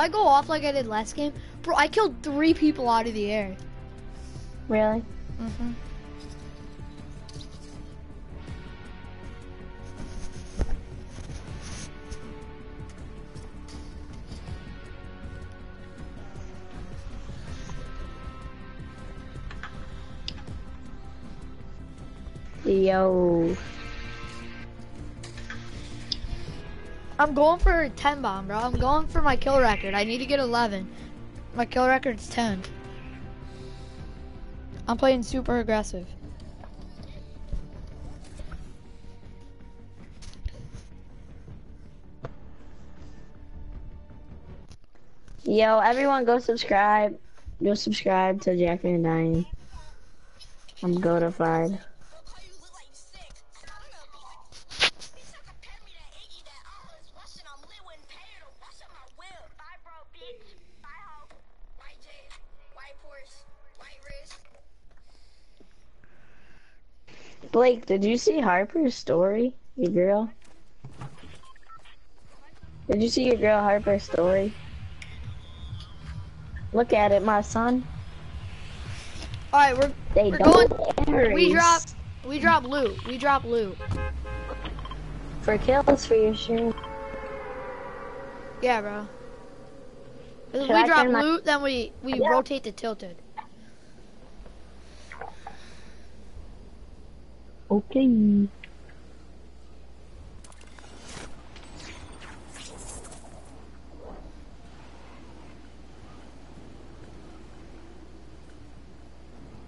I go off like I did last game, bro, I killed three people out of the air. Really? Mm-hmm. Yo. I'm going for 10 bomb, bro. I'm going for my kill record. I need to get 11. My kill record's 10. I'm playing super aggressive. Yo, everyone go subscribe. Go subscribe to Jack Van. I'm goatified. Blake, did you see Harper's story? Your girl? Did you see your girl Harper's story? Look at it, my son. All right, we're They we're don't going. We drop. We drop loot. We drop loot. for kills for your shirt. Yeah, bro. If Should we I drop turn my- loot, then we we Yeah. rotate to tilted. Okay.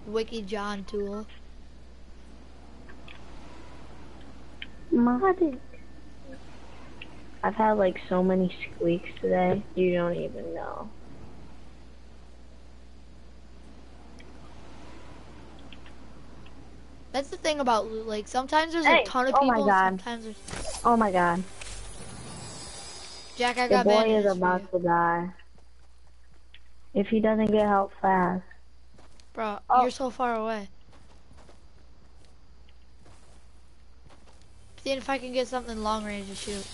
Wiki John tool. Modded. I've had like so many squeaks today. You don't even know. That's the thing about loot. Like sometimes there's Hey, a ton of oh my people. God. Sometimes there's Oh my god. Jack. I The got boy is about to die. If he doesn't get help fast. Bro, Oh. you're so far away. Seeing if I can get something long range to shoot.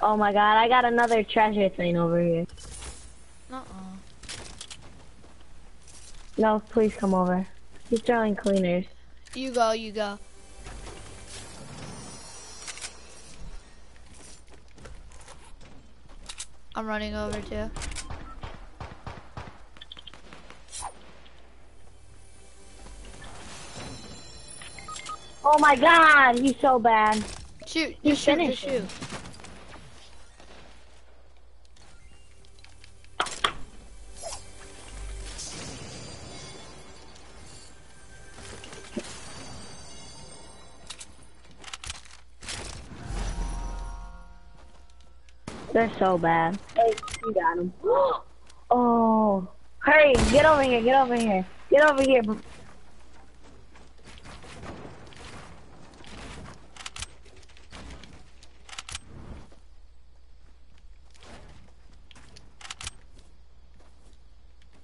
Oh my god, I got another treasure thing over here. No, please come over. He's throwing cleaners. You go, you go. I'm running over too. Oh my god, he's so bad. Shoot, You shoot, finished shoot. They're so bad. Hey, you got him. oh, hurry! Get over here! Get over here! Get over here!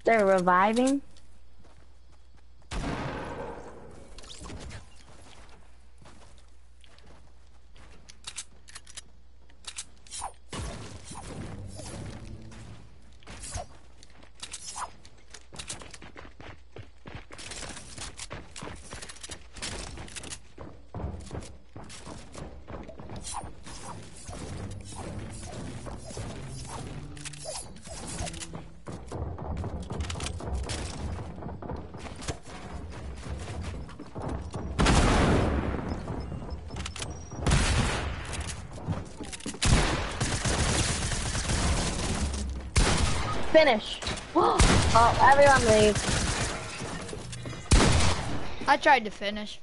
They're reviving. Finish. Oh, everyone leave. I tried to finish.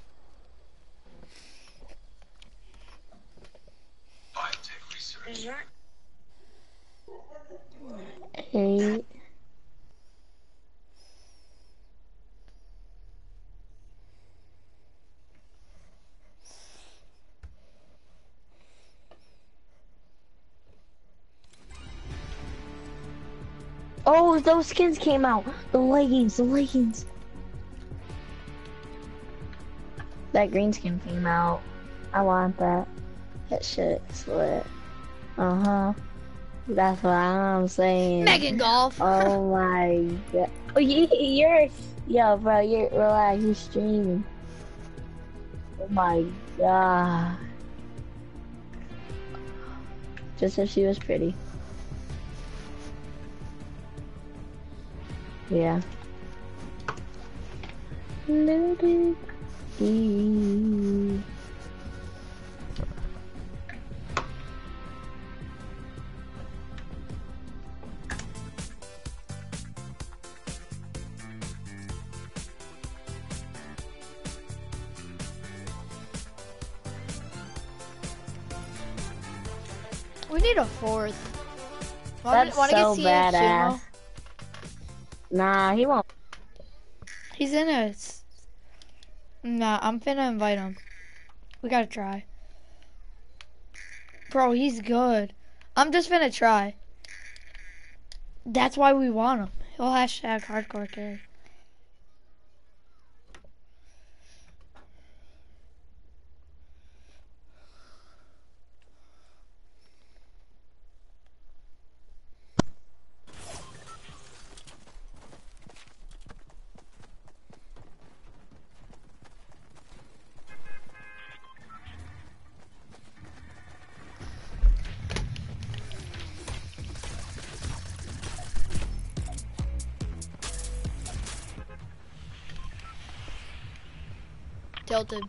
Oh, those skins came out. The leggings, the leggings. That green skin came out. I want that. That shit's lit. Uh huh. That's what I'm saying. Megan Golf. Oh my god. Oh, you, you're. Yo, bro, you're. Relax, you're streaming. Oh my god. Just if she was pretty. Yeah. We need a fourth. Wanna, That's wanna so badass. Nah, he won't. He's in it. Nah, I'm finna invite him. We gotta try. Bro, he's good. I'm just finna try. That's why we want him. He'll hashtag hardcore carry. Tilted.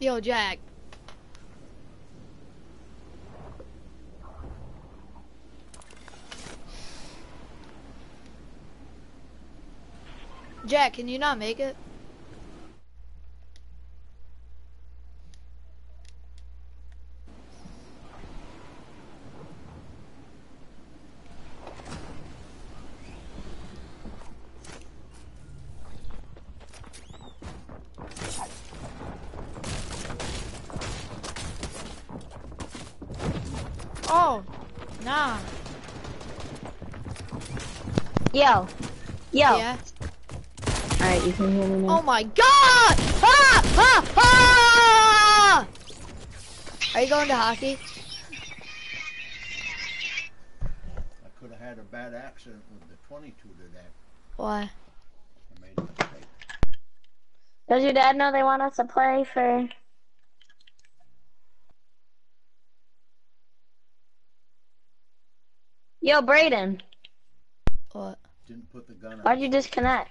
Yo, Jack. Jack, can you not make it? Oh, nah. Yo. Yo. Yeah. Alright, you can hear me now. Oh my god! Ah! Ah! Ah! Are you going to hockey? I could have had a bad accident with the 22 today. Why? I made a mistake. Does your dad know they want us to play for? Yo, Brayden, What? Didn't put the gun why'd you disconnect?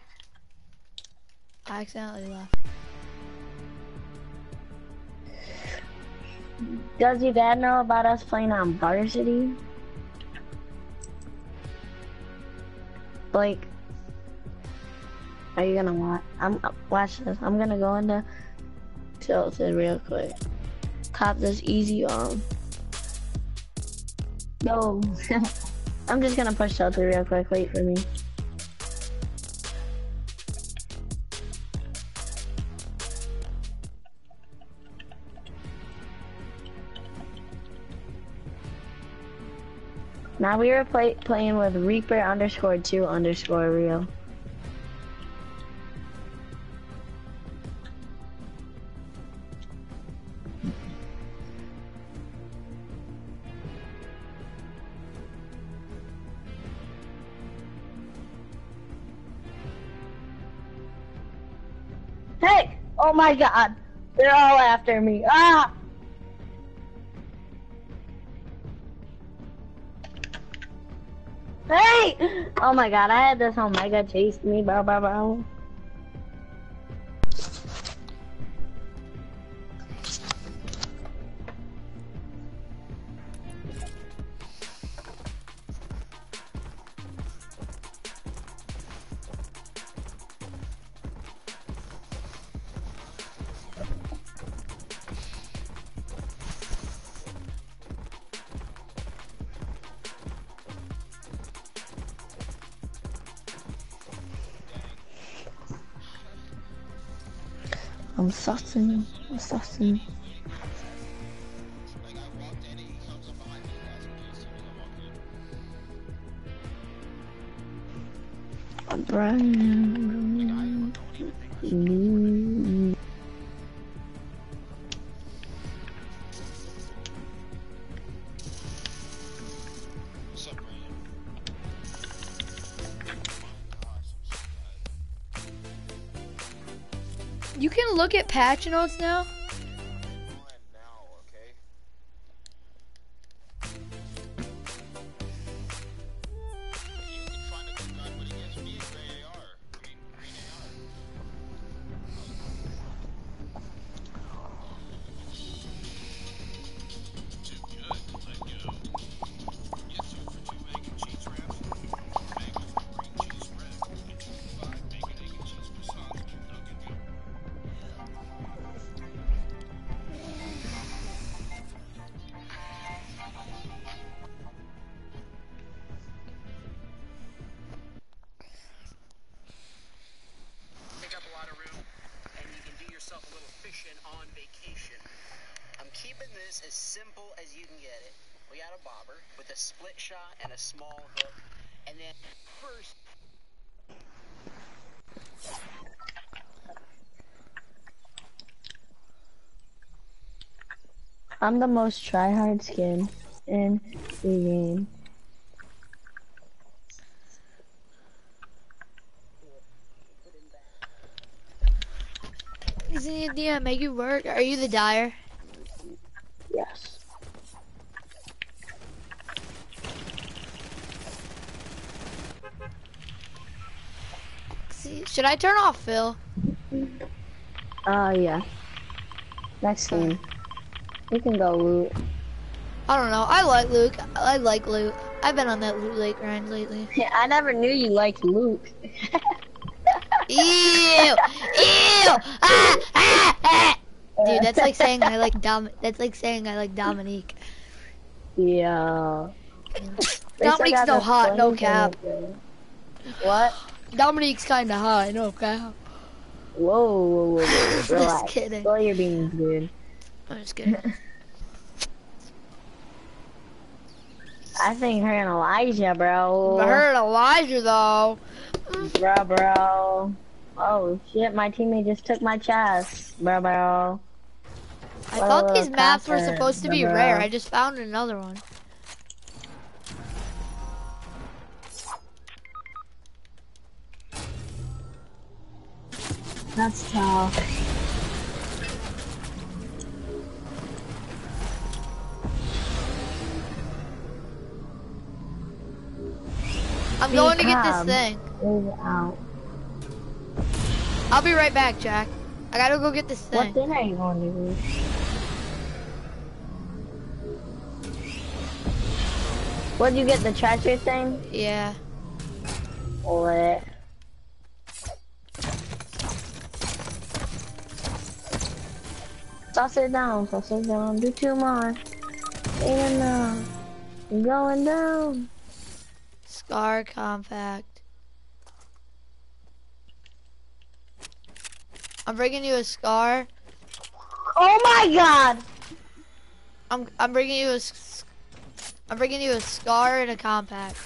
I accidentally left. Does your dad know about us playing on varsity? Like, are you gonna watch? I'm uh, watch this. I'm gonna go into tilted real quick. Cop this easy arm. No, I'm just gonna push tilted real quick. Wait for me. Now we were play, playing with Reaper underscore two underscore real. Hey! Oh my god! They're all after me. Ah! Oh my god, I had this Omega chase me, bro, bro, bro. I'm sussing. I'm sussing. Like You can look at patch notes now. With a split shot and a small hook, and then first I'm the most tryhard skin in the game. Is it the idea make you work? Are you the dyer? Yes. See, should I turn off Phil? Uh, yeah. Next game. You can go loot. I don't know. I like Luke. I like loot. I've been on that loot lake grind lately. Yeah, I never knew you liked Luke. Ew! Ew! Ah, ah, ah. Dude, that's like saying I like Dom. That's like saying I like Dominique. Yeah. Still no hot, no cap. What? Dominique's kinda hot, no cap. Whoa, whoa, whoa, whoa. Just Relax. kidding. Spill your beans, dude. I'm just kidding. I think her and Elijah, bro. I heard Elijah though. Bro, bro. Oh, shit, my teammate just took my chest. Bro, bro. I What thought these maps were supposed to be bro. rare. I just found another one. That's tough. I'm going to get this thing. Out. I'll be right back, Jack. I gotta go get this thing. What thing. are you going to do? What'd you get, the treasure thing? Yeah. Lit. It down, it down, do two more. And now, I'm going down. Scar compact. I'm bringing you a scar. Oh my god! I'm I'm bringing you a I'm bringing you a scar and a compact.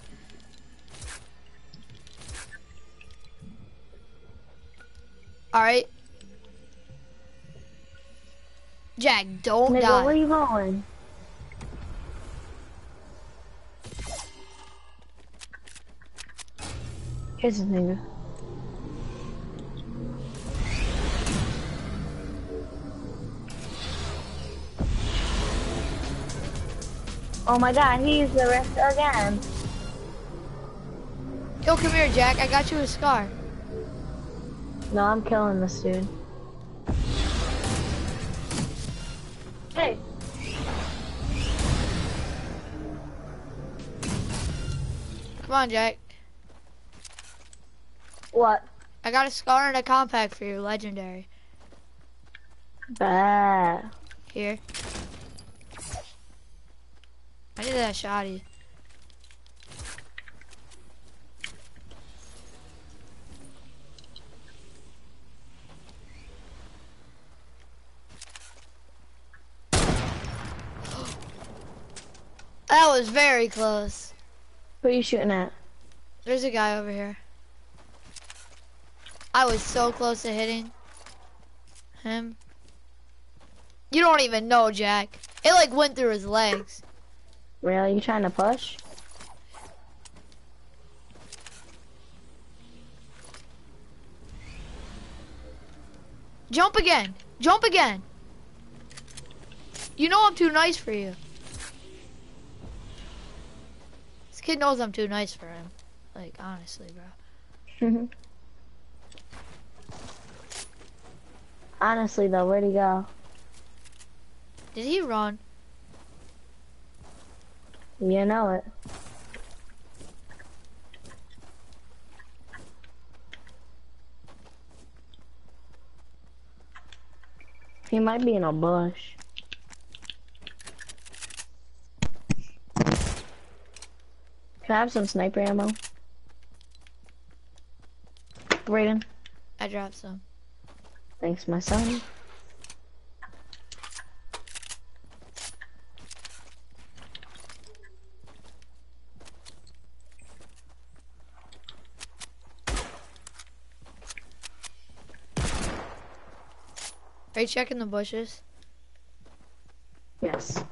All right. Jack, don't Nigga, die. where you going? Here's the nigga. Oh my god, he's the rest again. Yo, come here, Jack. I got you a scar. No, I'm killing this dude. Come on, Jack. What? I got a scar and a compact for you, legendary. Bah. Here. I did that shoddy. that was very close. Who are you shooting at? There's a guy over here. I was so close to hitting him. You don't even know, Jack. It like went through his legs. Really? You trying to push? Jump again. Jump again. You know I'm too nice for you. Kid knows I'm too nice for him. Like, honestly, bro. Mm-hmm. Honestly though, where'd he go? Did he run? You know it. He might be in a bush. Can I have some sniper ammo? Brayden, I dropped some. thanks my son. Are you checking the bushes? Yes.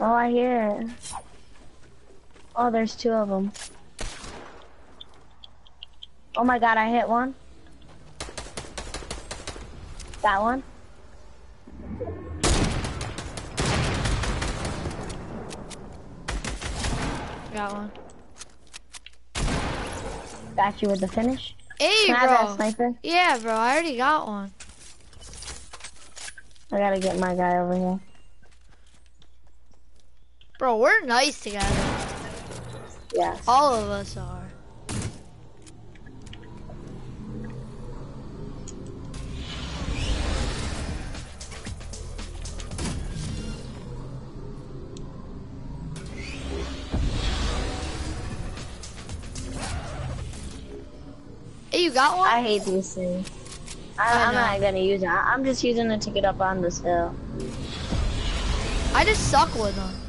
Oh, I hear it. Oh, there's two of them. Oh my god, I hit one. That one. Got one. Got you with the finish. Hey, Can I have that bro. sniper? Yeah, bro. I already got one. I gotta get my guy over here. Bro, we're nice together. Yes. All of us are. Hey, you got one? I hate these things. I, I'm not gonna use it. I- I'm just using it to get up on this hill. I just suck with them.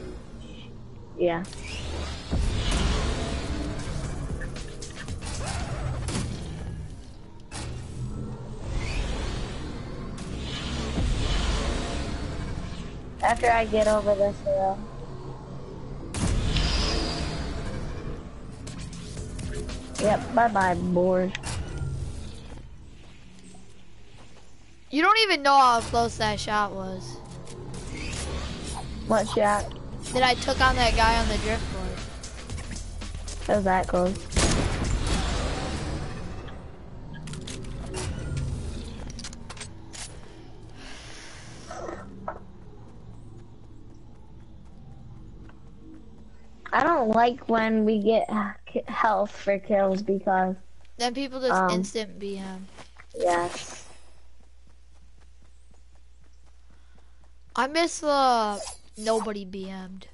Yeah. After I get over this hill. Yep, bye bye, board. You don't even know how close that shot was. What shot? That I took on that guy on the driftboard. Was that close. I don't like when we get health for kills because, Then people just Um. instant BM. yes. I miss the nobody BM'd.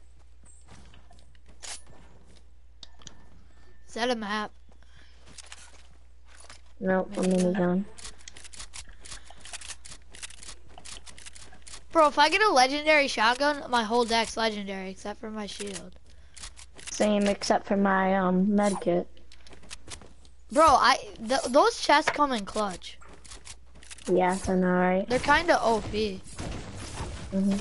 Is that a map? Nope, I'm in the zone. Bro, if I get a legendary shotgun, my whole deck's legendary except for my shield. Same except for my um med kit. Bro, I th those chests come in clutch. Yes, I know, right? They're kind of OP. hmm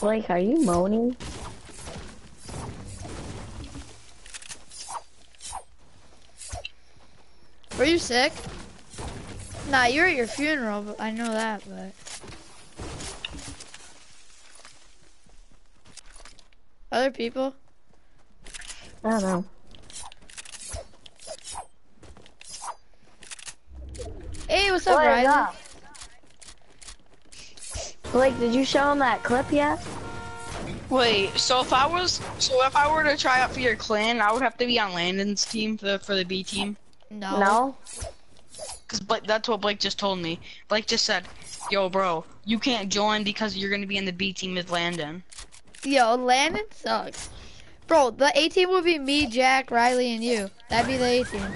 Blake, are you moaning? Were you sick? Nah, you're at your funeral, but I know that, but. Other people? I don't know. Hey, what's up, What is Rylan? up? Blake, did you show him that clip yet? Wait, so if I was, so if I were to try out for your clan, I would have to be on Landon's team for the, for the B team. No. No? Cause Blake, that's what Blake just told me. Blake just said, "Yo, bro, you can't join because you're gonna be in the B team with Landon." Yo, Landon sucks. Bro, the A team would be me, Jack, Riley, and you. That'd be the A team.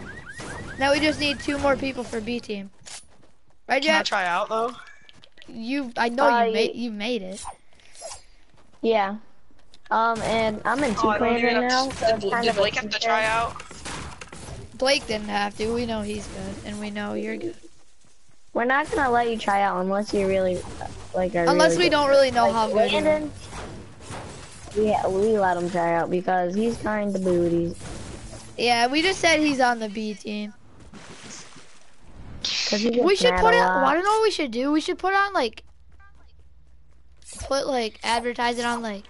Now we just need two more people for B team. Right, Jack? Can I Jack? try out though? You, I know Uh, you made you made it. Yeah. Um, and I'm in two Oh, I don't clans even right now, to- so did, kind did of Blake have to try out? Blake didn't have to. We know he's good, and we know you're good. We're not gonna let you try out unless you really like are. Unless really we don't really know Like, how good you are. Landon, we we let him try out because he's kind of booty. Yeah, we just said he's on the B team. Cause he gets We should put a it. lot. I don't know what we should do. We should put on like, put like advertise it on like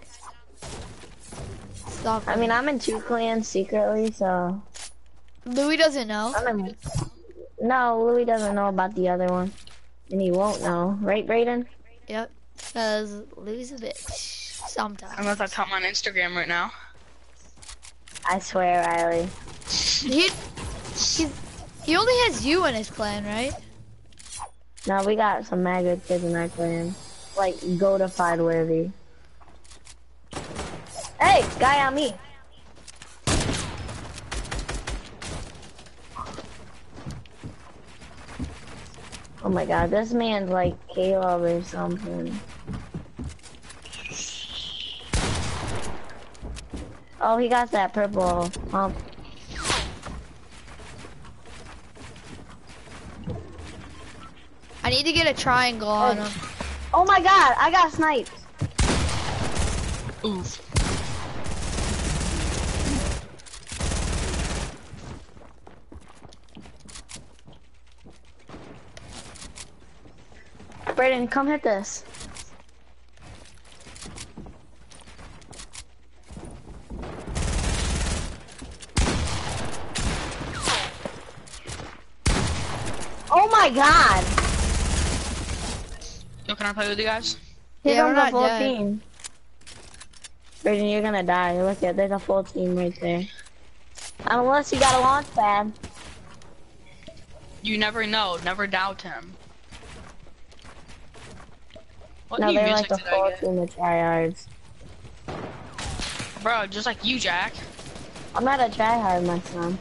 stuff. I mean, I'm in two clans secretly, so Louis doesn't know. I'm in. No, Louis doesn't know about the other one, and he won't know, right, Brayden? Yep, because Louis is a bitch sometimes. Unless I tell him on Instagram right now. I swear, Riley. He, he's, he only has you in his clan, right? No, we got some maggot kids in our clan, like Godified Worthy. Hey, guy on me. Oh my god, this man's like Caleb or something. Oh, he got that purple pump. I need to get a triangle on oh. him. Oh my god, I got sniped. Oof. Brayden, come hit this. Oh my god! Yo, can I play with you guys? Here Yeah, we're comes a full dead. team. Brayden, you're gonna die. Look at there's a full team right there. Unless you got a launch pad. You never know. Never doubt him. What No, they're like the full team of tryhards. Bro, just like you, Jack. I'm not a tryhard, my son.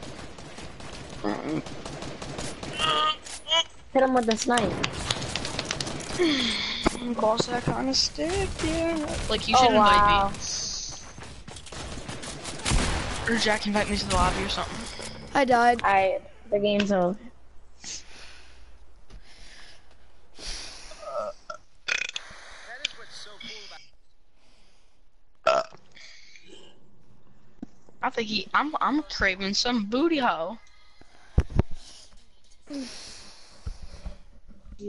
Hit him with the snipe. Cross that kind of stick, yeah. Like you Oh, should invite wow. me. Or Jack invite me to the lobby or something. I died. Alright, the game's over. That is what's so cool about I think he. I'm. I'm craving some booty hole.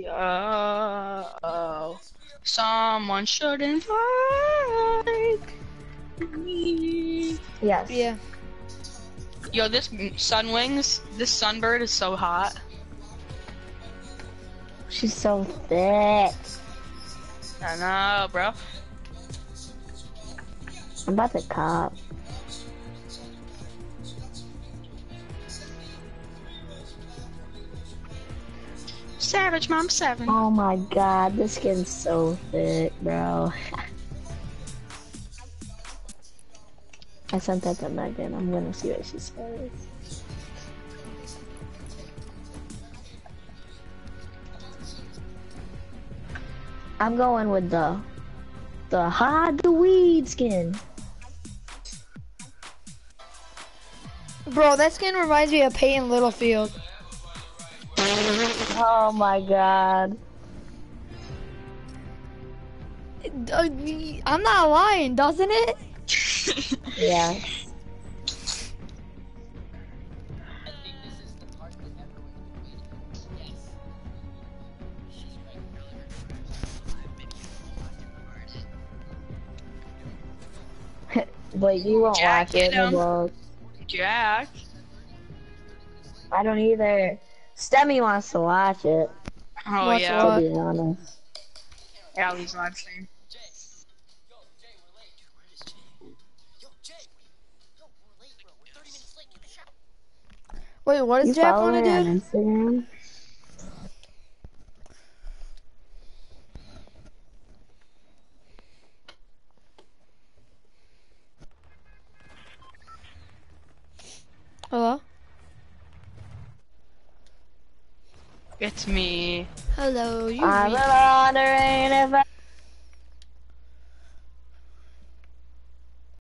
Yeah. Oh. Someone should invite me. Yes. Yeah. Yo, this sun wings, this sunbird is so hot. She's so thick. I know, bro. I'm about to cop. Savage Mom 7. Oh my god, this skin's so thick, bro. I sent that to Megan. I'm gonna see what she says. I'm going with the the hide the weed skin. Bro, that skin reminds me of Peyton Littlefield. Oh my god. Uh, I'm not lying, doesn't it? Yeah. But you won't Jack, watch it. get him. Well, Jack. I don't either. Stemmy wants to watch it. Oh Let's yeah. To be honest. Yeah, I'll live stream. Wait, what does you Jack want to do? On Instagram? Hello? Me. Hello, you. I'm re- wondering if I